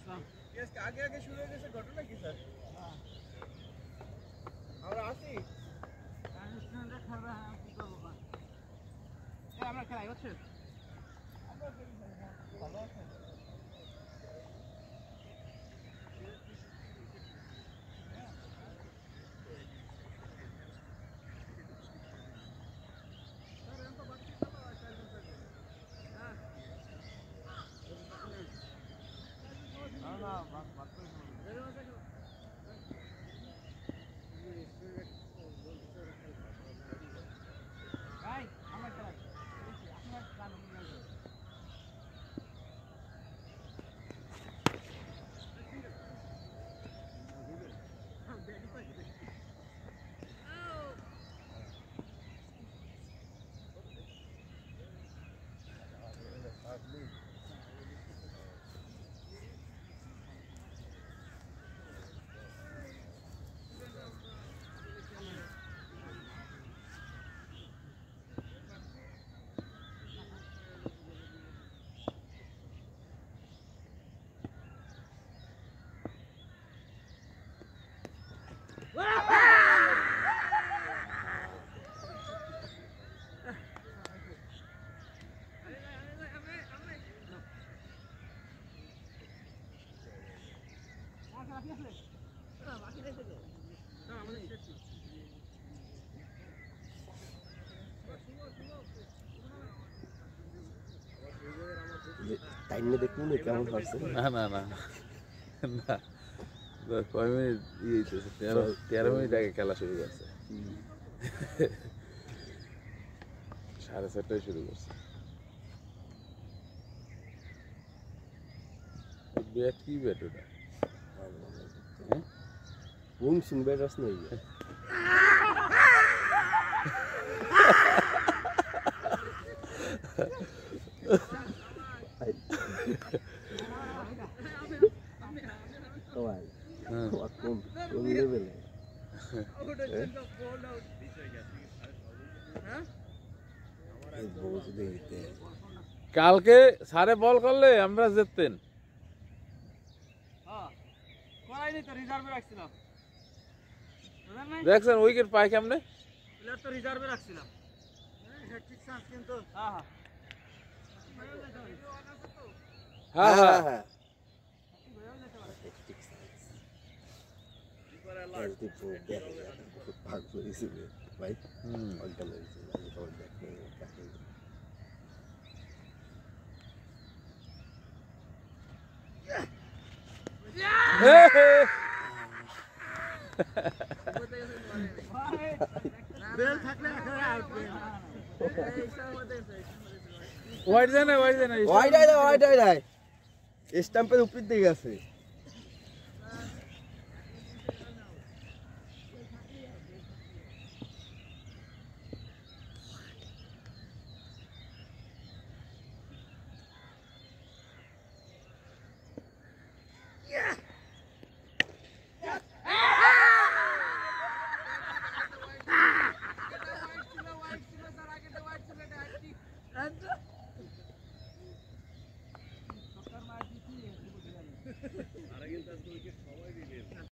আগে আগে শুরু হয়ে গেছে ঘটনা কি স্যার? আমরা আসি। আমরা খেলাই বুঝছেন ভাই আমরা খেলাই আপনার গান টাইমে দেখুন কেমন হচ্ছে না না না না। কয় মিনিট ইয়ে হইতেছে তেরো তেরো মিনিট আগে খেলা শুরু করছে। সাড়ে চারটায় শুরু করছে। ব্যাট কি ব্যাট ওটা? হ্যাঁ কালকে সারে বল করলে আমরা জিততেন হ্যাঁ করাইনি তো রিজার্ভে রাখছিলাম। বুঝলেন নাই দেখছেন উইকেট পায় কেমনে? প্লেয়ার তো রিজার্ভে রাখছিলাম। হ্যাট্রিক চান্স কিন্তু হ্যাঁ হ্যাঁ। হ্যাঁ হ্যাঁ। হ্যাঁ ভাগ করেছিল ভাই হুম অল্টা লেগেছিল আমি তোমার দেখতে কাকে হে, হে। বেল থাকলে একেবারে আউট হোয়াইট যায় না হোয়াইট যায় না ওয়াইড আই ওয়াইড আই স্ট্যাম্পের উপর দিকে আছে